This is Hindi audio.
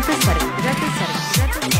रथ सर्ग रथ सर्ग रथ सर्ग